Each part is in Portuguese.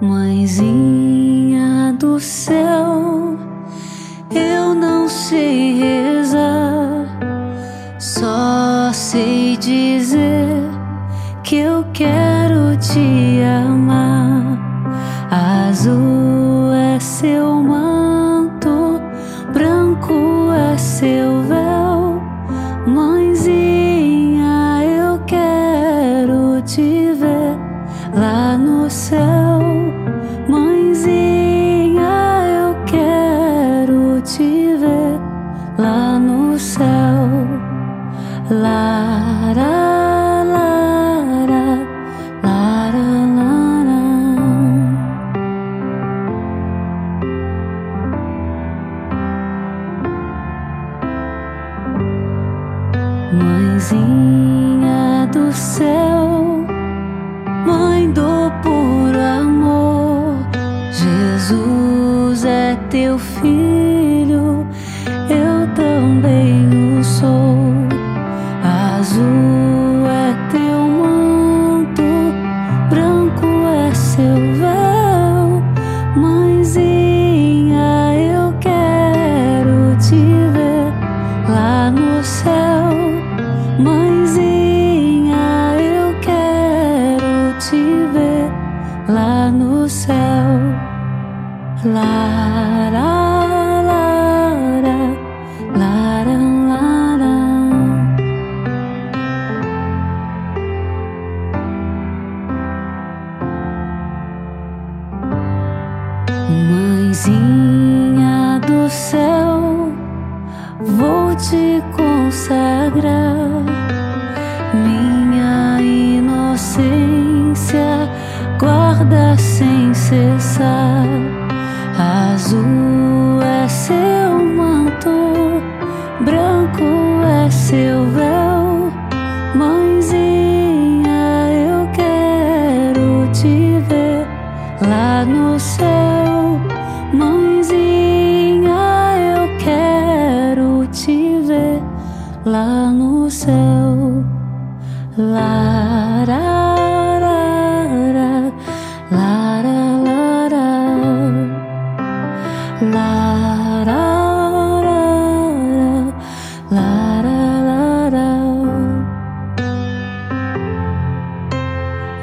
Mãezinha do céu, eu não sei rezar, só sei dizer que eu quero te amar. Azul é seu lá no céu. lá no céu. Lara, lara, lara, lara. Mãezinha Jesus é teu filho também o sou. Azul é teu manto, branco é seu véu. Mãezinha, eu quero te ver lá no céu. Mãezinha, eu quero te ver lá no céu. Mãezinha do céu, vou te consagrar minha inocência, guarda sem cessar. Azul é seu manto, branco é seu véu, mãezinha, eu quero te ver lá no céu. Mãezinha, eu quero te ver lá no céu. Lara,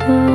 lara, lara. Oh.